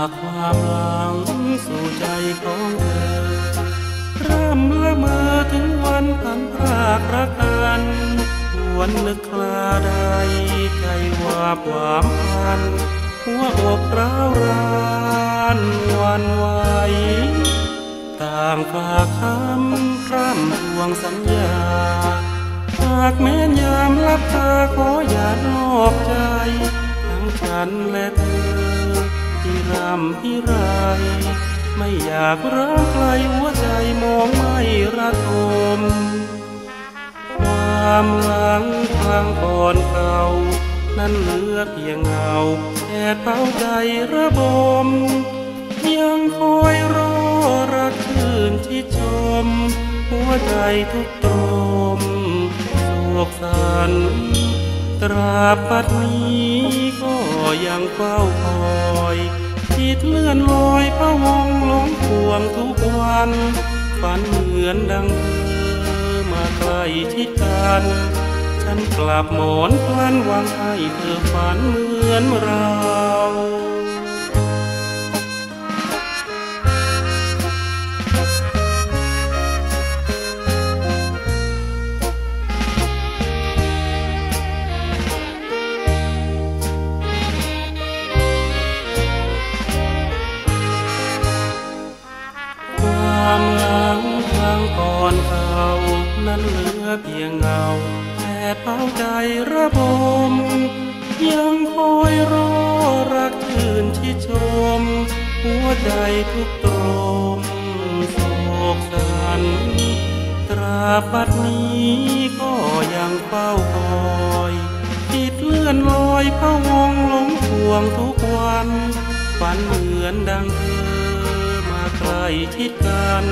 จากความหลังสู่ใจของเธอร่ำละเมอถึงวันพันพรากรักกันหวนนึกคลาใดใจว่าหวามพันหัวอกร้าวรานวันไหวต่างฝากคำพร่ำทวงสัญญาหากแม้นยามรับตาขออย่านอกใจ ทั้งฉันและเธอ ที่รำที่ไรไม่อยากรักใครหัวใจมองไม่ระทม ความหลังทางก่อนเก่า นั้นเหลือเพียงเงาแค่เป้าใจระบม ยังคอยรอรักชื่นที่ชม หัวใจทุกตรมโศกสัน ตราบปัดนี้ก็ยังเฝ้าคอยจิตเลื่อนลอยพระวงหลงพวงทุกวันฝันเหมือนดังเธอมาใกล้ชิดกัน ฉันกลับหมอนพลันหวังให้เธอฝันเหมือนเรา นั้นเหลือเพียงเงาแค่เป้าใจระบม ยังคอยรอรักชื่นที่ชม หัวใจทุกตรมโศกสันตราบัดนี้ก็ยังเฝ้าคอยจิตเลื่อนลอยพะวงหลงพวงทุกวันฝันเหมือนดังเธอมาใกล้ชิดกัน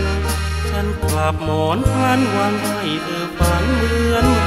ฉันกลับหมอนพันวังให้เธอฝันเหมือน